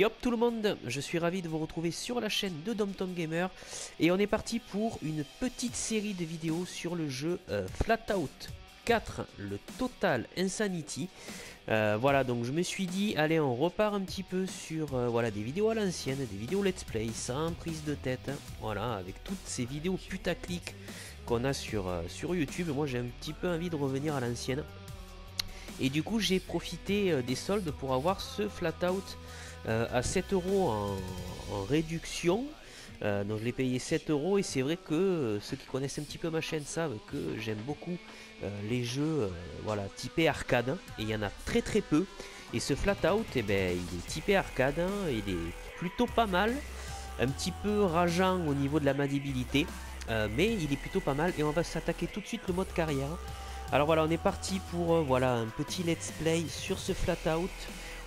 Yop tout le monde, je suis ravi de vous retrouver sur la chaîne de DomTom Gamer et on est parti pour une petite série de vidéos sur le jeu euh, Flatout 4, le Total Insanity. Euh, voilà, donc je me suis dit, allez, on repart un petit peu sur euh, voilà, des vidéos à l'ancienne, des vidéos let's play, sans prise de tête, hein. voilà, avec toutes ces vidéos putaclic qu'on a sur, sur YouTube. Moi j'ai un petit peu envie de revenir à l'ancienne. Et du coup j'ai profité des soldes pour avoir ce Flatout euh, à 7 euros en, réduction. Euh, donc je l'ai payé 7 euros et c'est vrai que euh, ceux qui connaissent un petit peu ma chaîne savent que j'aime beaucoup les jeux voilà, typés arcade et il y en a très très peu. Et ce Flat Out, eh ben, il est typé arcade, il est plutôt pas mal, un petit peu rageant au niveau de la maniabilité, mais il est plutôt pas mal et on va s'attaquer tout de suite le mode carrière. Alors voilà, on est parti pour voilà, un petit let's play sur ce Flat Out.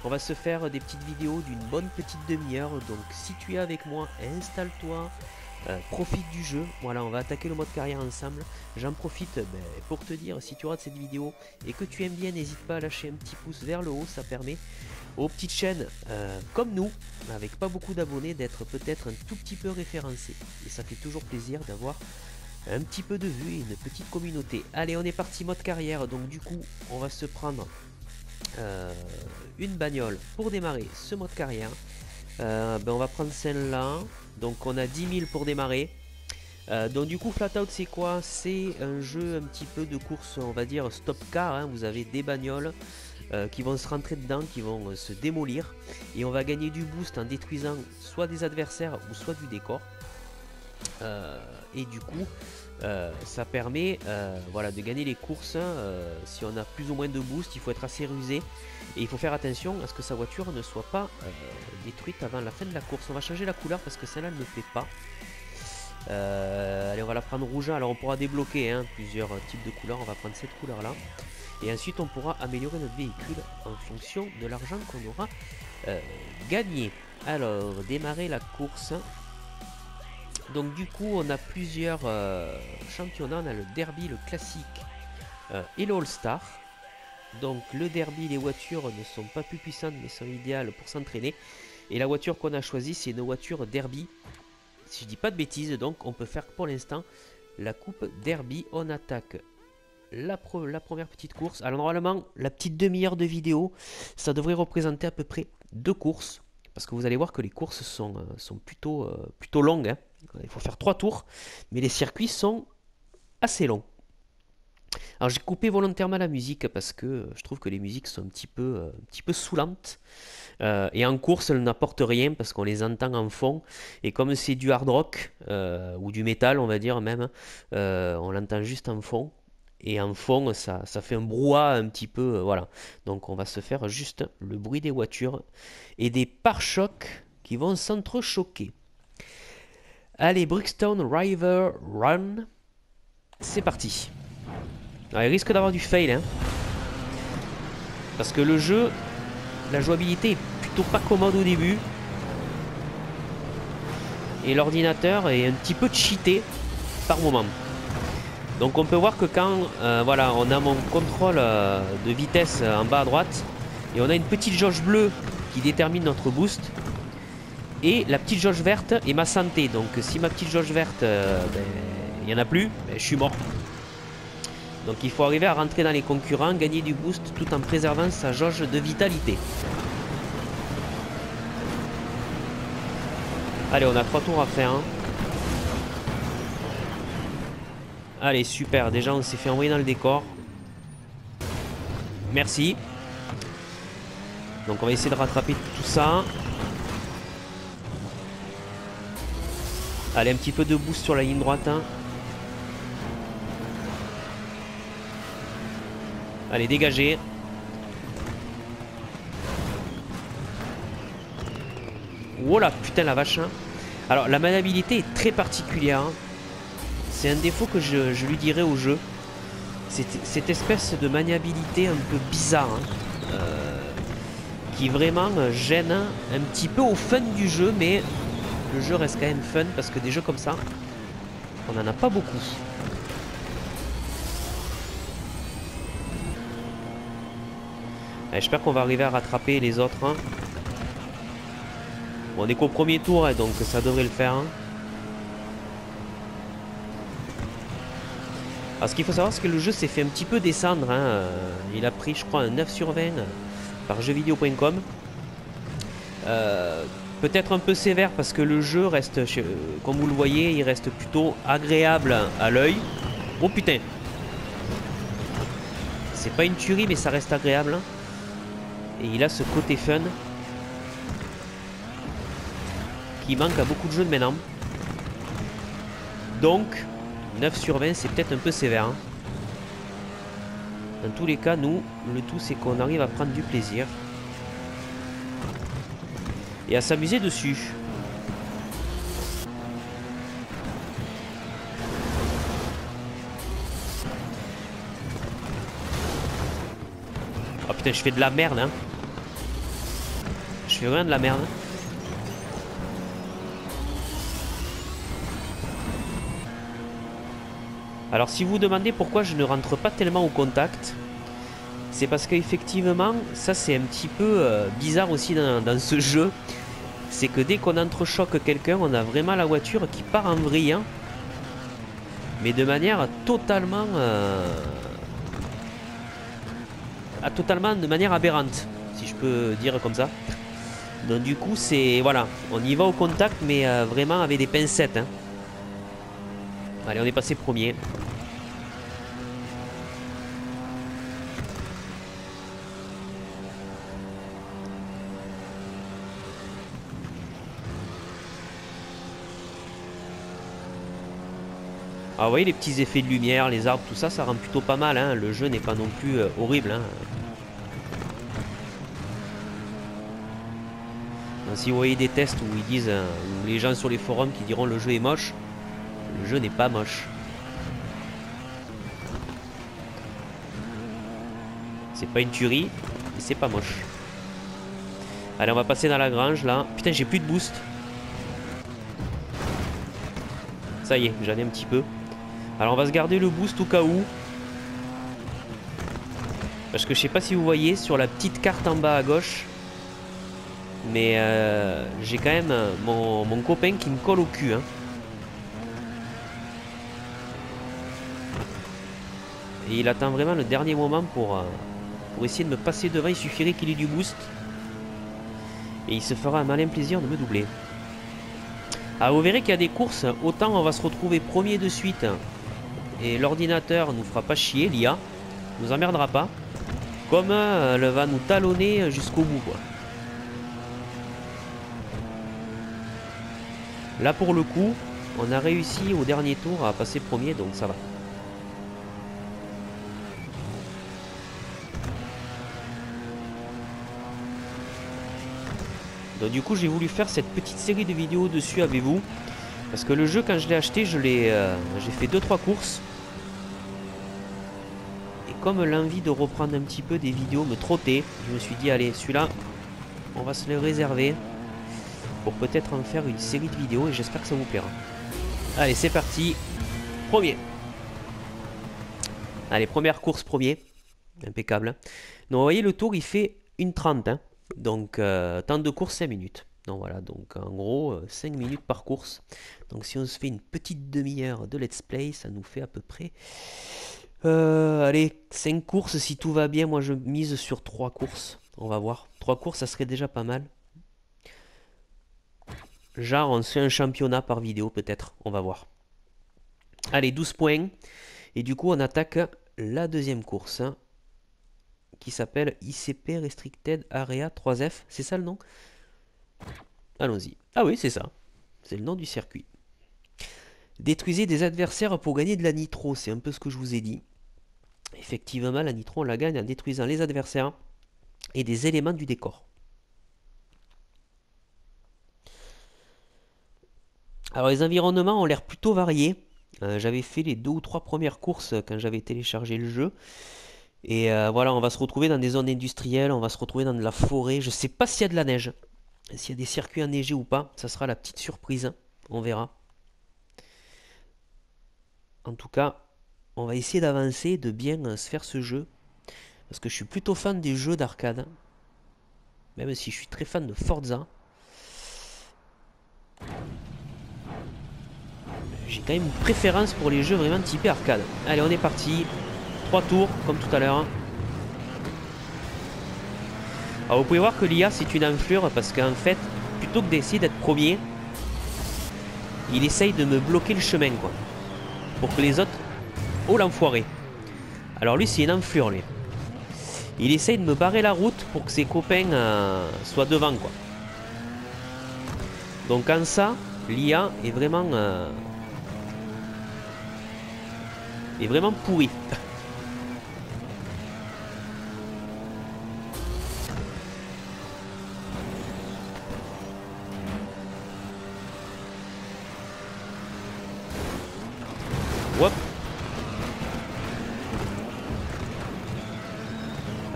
On va se faire des petites vidéos d'une bonne petite demi-heure. Donc si tu es avec moi, installe-toi. Euh, profite du jeu, voilà on va attaquer le mode carrière ensemble J'en profite ben, pour te dire si tu rates cette vidéo et que tu aimes bien n'hésite pas à lâcher un petit pouce vers le haut Ça permet aux petites chaînes euh, comme nous avec pas beaucoup d'abonnés d'être peut-être un tout petit peu référencés Et ça fait toujours plaisir d'avoir un petit peu de vue et une petite communauté Allez on est parti mode carrière donc du coup on va se prendre une bagnole pour démarrer ce mode carrière. Euh, ben on va prendre celle-là. Donc on a 10 000 pour démarrer. Euh, donc du coup Flatout c'est quoi? C'est un jeu un petit peu de course on va dire stop car. Hein. Vous avez des bagnoles qui vont se rentrer dedans, qui vont se démolir. Et on va gagner du boost en détruisant soit des adversaires ou soit du décor. et du coup euh, ça permet euh, voilà, de gagner les courses. Euh, si on a plus ou moins de boost, il faut être assez rusé. Et il faut faire attention à ce que sa voiture ne soit pas détruite avant la fin de la course. On va changer la couleur parce que celle-là ne plaît pas. allez, on va la prendre rouge. Alors on pourra débloquer hein, plusieurs types de couleurs. On va prendre cette couleur-là. Et ensuite on pourra améliorer notre véhicule en fonction de l'argent qu'on aura gagné. Alors, démarrer la course. Donc du coup, on a plusieurs euh, championnats. On a le derby, le classique euh, et le All-Star. Donc le derby, les voitures ne sont pas plus puissantes mais sont idéales pour s'entraîner. Et la voiture qu'on a choisie, c'est une voiture derby. Si je dis pas de bêtises, donc on peut faire pour l'instant la coupe derby. On attaque la, première petite course. Alors normalement, la petite demi-heure de vidéo, ça devrait représenter à peu près deux courses. Parce que vous allez voir que les courses sont, euh, plutôt longues. Hein. Il faut faire trois tours, mais les circuits sont assez longs. Alors j'ai coupé volontairement la musique parce que je trouve que les musiques sont un petit peu, euh, un saoulantes. Euh, et en course, elles n'apportent rien parce qu'on les entend en fond. Et comme c'est du hard rock euh, ou du métal, on va dire même, on l'entend juste en fond. Et en fond, ça, ça fait un brouhaha un petit peu. voilà. Donc on va se faire juste le bruit des voitures et des pare-chocs qui vont s'entrechoquer. Allez, Brickstone River Run. C'est parti. il risque d'avoir du fail. Hein. Parce que le jeu, la jouabilité est plutôt pas commode au début. Et l'ordinateur est un petit peu cheaté par moment. Donc on peut voir que quand euh, voilà, on a mon contrôle euh, de vitesse euh, en bas à droite et on a une petite jauge bleue qui détermine notre boost, et la petite jauge verte et ma santé. Donc si ma petite jauge verte, euh, ben, il n'y en a plus, ben, je suis mort. Donc il faut arriver à rentrer dans les concurrents, gagner du boost tout en préservant sa jauge de vitalité. Allez, on a trois tours à faire. Hein. Allez, super. Déjà, on s'est fait envoyer dans le décor. Merci. Donc on va essayer de rattraper tout ça. Allez, un petit peu de boost sur la ligne droite. Hein. Allez, dégagez. Voilà, putain la vache. Hein. Alors, la maniabilité est très particulière. Hein. C'est un défaut que je, lui dirais au jeu. Cette espèce de maniabilité un peu bizarre. Euh, qui vraiment gêne un petit peu au fun du jeu, mais le jeu reste quand même fun parce que des jeux comme ça, on n'en a pas beaucoup. J'espère qu'on va arriver à rattraper les autres. Hein. on est qu'au premier tour, hein, donc ça devrait le faire. Hein. Alors ce qu'il faut savoir, c'est que le jeu s'est fait un petit peu descendre. Euh, il a pris, je crois, un 9 sur 20 par jeuxvideo.com. Euh, peut-être un peu sévère parce que le jeu reste, comme vous le voyez, il reste plutôt agréable à l'œil. Oh putain C'est pas une tuerie, mais ça reste agréable. Hein. Et il a ce côté fun qui manque à beaucoup de jeux de maintenant. Donc, 9 sur 20, c'est peut-être un peu sévère. Hein. Dans tous les cas, nous, le tout, c'est qu'on arrive à prendre du plaisir. Et à s'amuser dessus. Oh putain, je fais de la merde, hein. Je fais vraiment de la merde. Alors si vous vous demandez pourquoi je ne rentre pas tellement au contact, c'est parce qu'effectivement, ça c'est un petit peu euh, bizarre aussi dans, ce jeu. C'est que dès qu'on entrechoque quelqu'un, on a vraiment la voiture qui part en vrille. Hein. mais de manière totalement... Euh, totalement de manière aberrante, si je peux dire comme ça. Donc du coup, c'est... Voilà, on y va au contact, mais euh, vraiment avec des pincettes. Hein. Allez, on est passé premier. Ah, vous voyez les petits effets de lumière, les arbres, tout ça, ça rend plutôt pas mal. Hein. Le jeu n'est pas non plus euh, horrible. Hein. si vous voyez des tests où ils disent, euh, les gens sur les forums qui diront le jeu est moche, le jeu n'est pas moche. C'est pas une tuerie, mais c'est pas moche. Allez, on va passer dans la grange là. Putain, j'ai plus de boost. Ça y est, j'en ai un petit peu. Alors on va se garder le boost au cas où. Parce que je sais pas si vous voyez sur la petite carte en bas à gauche. Mais euh, j'ai quand même mon, mon, copain qui me colle au cul. Hein. Et il attend vraiment le dernier moment pour, euh, pour essayer de me passer devant. Il suffirait qu'il ait du boost. Et il se fera un malin plaisir de me doubler. Alors vous verrez qu'il y a des courses, autant on va se retrouver premier de suite. Et l'ordinateur nous fera pas chier, l'IA. nous emmerdera pas. Comme euh, elle va nous talonner jusqu'au bout. Là pour le coup, on a réussi au dernier tour à passer premier, donc ça va. Donc du coup j'ai voulu faire cette petite série de vidéos dessus avec vous. Parce que le jeu quand je l'ai acheté, je l'ai, euh, j'ai fait 2-3 courses. Et comme l'envie de reprendre un petit peu des vidéos me trottait, je me suis dit allez celui-là, on va se le réserver. Pour peut-être en faire une série de vidéos et j'espère que ça vous plaira. Allez c'est parti. Premier. Allez première course premier. Impeccable. Donc vous voyez le tour il fait une 30. Hein. Donc, euh, temps de course 5 minutes. Donc voilà, donc en gros 5 euh, minutes par course. Donc si on se fait une petite demi-heure de let's play, ça nous fait à peu près... Euh, allez, 5 courses si tout va bien. Moi je mise sur 3 courses. On va voir. 3 courses, ça serait déjà pas mal. Genre on se fait un championnat par vidéo peut-être. On va voir. Allez, 12 points. Et du coup on attaque la deuxième course. Hein qui s'appelle ICP Restricted Area 3F. C'est ça le nom? Allons-y. Ah oui, c'est ça. C'est le nom du circuit. Détruisez des adversaires pour gagner de la nitro. C'est un peu ce que je vous ai dit. Effectivement, la nitro, on la gagne en détruisant les adversaires et des éléments du décor. Alors les environnements ont l'air plutôt variés. Euh, j'avais fait les deux ou trois premières courses quand j'avais téléchargé le jeu. Et euh, voilà, on va se retrouver dans des zones industrielles, on va se retrouver dans de la forêt. Je sais pas s'il y a de la neige, s'il y a des circuits enneigés ou pas, ça sera la petite surprise. Hein. On verra. En tout cas, on va essayer d'avancer, de bien se faire ce jeu. Parce que je suis plutôt fan des jeux d'arcade. Hein. Même si je suis très fan de Forza. J'ai quand même une préférence pour les jeux vraiment typés arcade. Allez, on est parti. Trois tours, comme tout à l'heure. Hein. Alors vous pouvez voir que l'IA c'est une enflure parce qu'en fait, plutôt que d'essayer d'être premier, il essaye de me bloquer le chemin quoi. Pour que les autres... Oh l'enfoiré Alors lui c'est une enflure lui. Il essaye de me barrer la route pour que ses copains euh, soient devant quoi. Donc en ça, l'IA est vraiment... Euh, est vraiment pourri.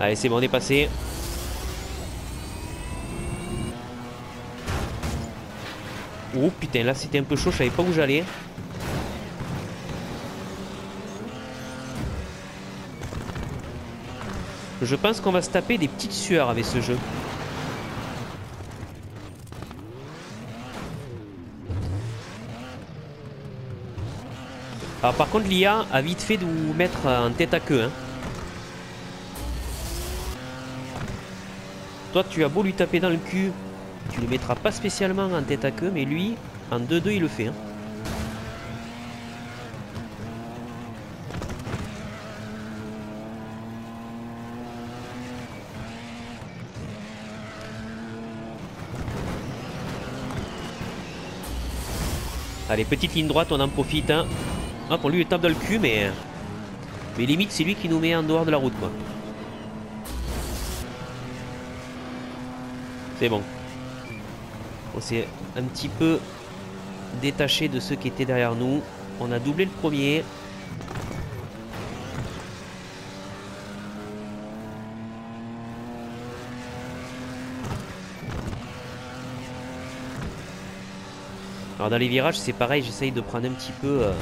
Allez, c'est bon, on est passé. Oh putain, là c'était un peu chaud, je savais pas où j'allais. Je pense qu'on va se taper des petites sueurs avec ce jeu. Alors par contre l'IA a vite fait de vous mettre en tête à queue. Hein. Toi tu as beau lui taper dans le cul, tu le mettras pas spécialement en tête à queue, mais lui, en 2-2 il le fait. Hein. Allez, petite ligne droite, on en profite. Hein. Hop, on lui tape dans le cul, mais... Mais limite, c'est lui qui nous met en dehors de la route, quoi. C'est bon. On s'est un petit peu détaché de ceux qui étaient derrière nous. On a doublé le premier. Alors dans les virages c'est pareil, j'essaye de prendre un petit peu... Euh,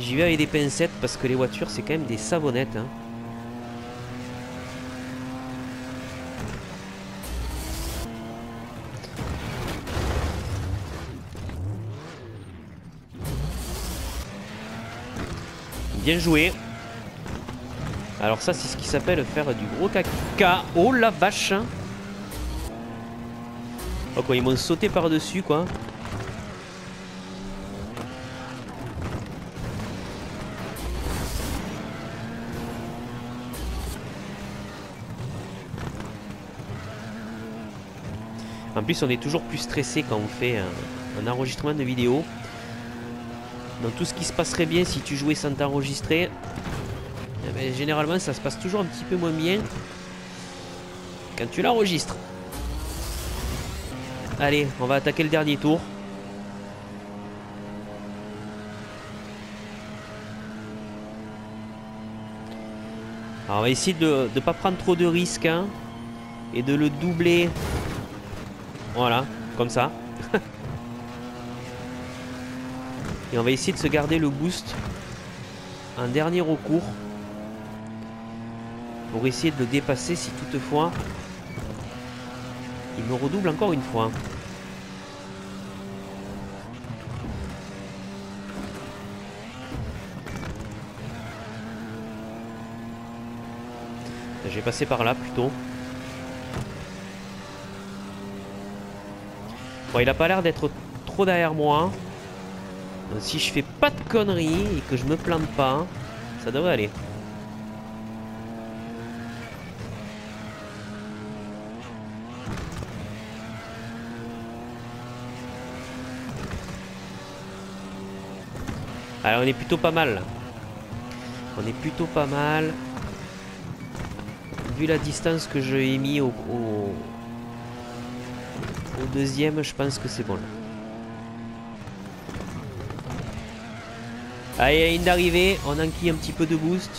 j'y vais avec des pincettes parce que les voitures c'est quand même des savonnettes. Hein. Joué. Alors ça c'est ce qui s'appelle faire du gros caca. Oh la vache Oh quoi, ils m'ont sauté par-dessus quoi. En plus, on est toujours plus stressé quand on fait un, enregistrement de vidéo. Dans tout ce qui se passerait bien si tu jouais sans t'enregistrer, eh ben, généralement ça se passe toujours un petit peu moins bien quand tu l'enregistres. Allez, on va attaquer le dernier tour. Alors on va essayer de ne pas prendre trop de risques hein, et de le doubler. Voilà, comme ça. Et on va essayer de se garder le boost un dernier recours pour essayer de le dépasser si toutefois il me redouble encore une fois. J'ai passé par là plutôt. Bon, il a pas l'air d'être trop derrière moi. Si je fais pas de conneries et que je me plante pas, ça devrait aller. Alors on est plutôt pas mal. On est plutôt pas mal. Vu la distance que j'ai mis au, au, deuxième, je pense que c'est bon. Allez, ligne d'arrivée, on enquille un petit peu de boost.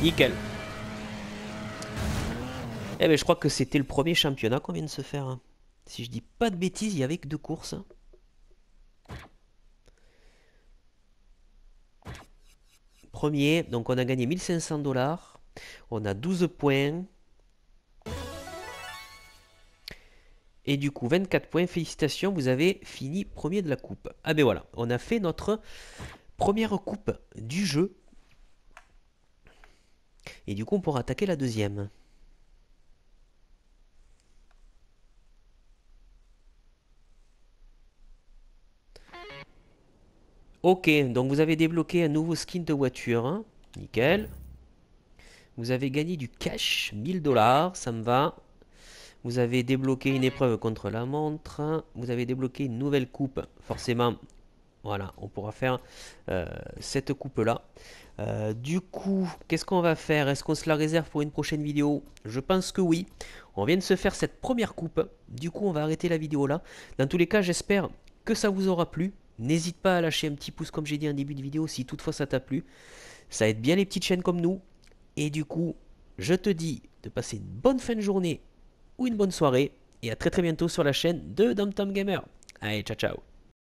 Nickel. Eh ben, je crois que c'était le premier championnat qu'on vient de se faire. Hein. Si je dis pas de bêtises, il y avait que deux courses. Premier, donc on a gagné 1500 dollars. On a 12 points. Et du coup, 24 points, félicitations, vous avez fini premier de la coupe. Ah ben voilà, on a fait notre première coupe du jeu. Et du coup, on pourra attaquer la deuxième. Ok, donc vous avez débloqué un nouveau skin de voiture. Hein. Nickel. Vous avez gagné du cash, 1000 dollars, ça me va. Vous avez débloqué une épreuve contre la montre. Vous avez débloqué une nouvelle coupe. Forcément, voilà, on pourra faire euh, cette coupe-là. Euh, du coup, qu'est-ce qu'on va faire? Est-ce qu'on se la réserve pour une prochaine vidéo? Je pense que oui. On vient de se faire cette première coupe. Du coup, on va arrêter la vidéo là. Dans tous les cas, j'espère que ça vous aura plu. N'hésite pas à lâcher un petit pouce comme j'ai dit en début de vidéo si toutefois ça t'a plu. Ça aide bien les petites chaînes comme nous. Et du coup, je te dis de passer une bonne fin de journée une bonne soirée. Et à très très bientôt sur la chaîne de DomTom Gamer. Allez, ciao ciao